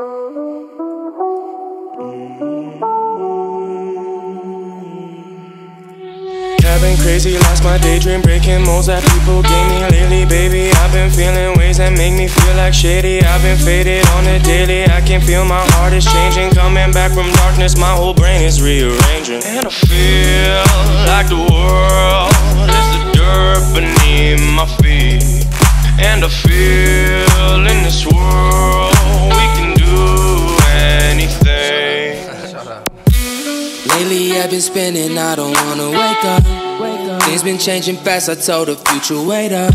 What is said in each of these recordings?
I've been crazy, lost my daydream Breaking molds that people gave me lately. Baby, I've been feeling ways that make me feel like shady I've been faded on the daily. I can feel my heart is changing Coming back from darkness, my whole brain is rearranging. And I feel like the world is a dirt beneath. I've been spinning, I don't wanna wake up. Things been changing fast, I told the future, wait up.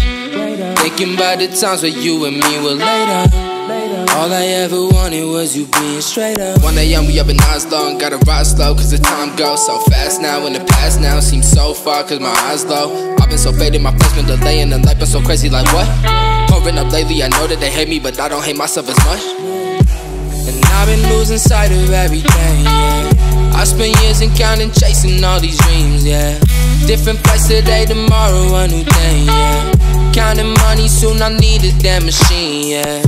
Thinking about the times where you and me were later. All I ever wanted was you being straight up. 1 a.m. we up in Oslo and gotta ride slow cause the time goes so fast now. In the past now seems so far cause my eyes low. I've been so faded, my face been delaying and life been so crazy like what? Pouring up lately, I know that they hate me but I don't hate myself as much. And I've been losing sight of everything, yeah. I spent years in counting, chasing all these dreams, yeah. Different place today, tomorrow, a new thing, yeah. Counting money, soon I need a damn machine, yeah.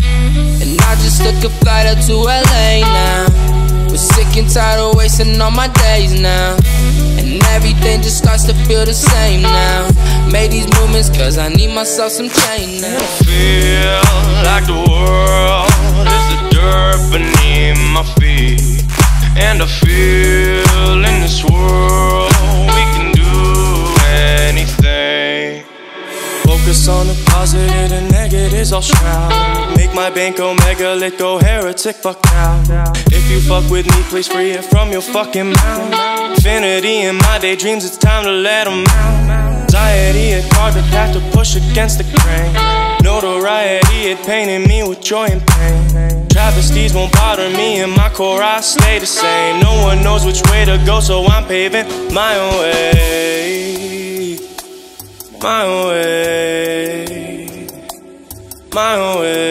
And I just took a flight up to LA now. Was sick and tired of wasting all my days now. And everything just starts to feel the same now. Made these movements cause I need myself some change now. I feel like the world is the dirt beneath my feet. And I feel Focus on the positive, the negatives I'll shroud. Make my bank omega, let go heretic, fuck now. If you fuck with me, please free it from your fucking mouth. Infinity in my daydreams, it's time to let them out. Anxiety, it hard to have to push against the grain. Notoriety, it painted me with joy and pain. Travesties won't bother me, in my core I stay the same. No one knows which way to go, so I'm paving my own way. My way. My way.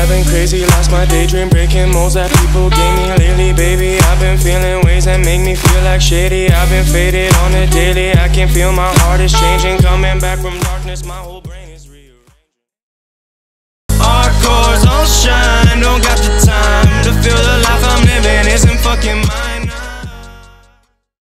I've been crazy, lost my daydream, breaking molds that people gave me lately, baby. I've been feeling ways that make me feel like shady. I've been faded on the daily, I can feel my heart is changing. Coming back from darkness, my whole brain is rearranging. Our cores all shine.